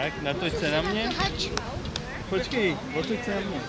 Tak, natoč se na mě. Počkej, otoč se na mě.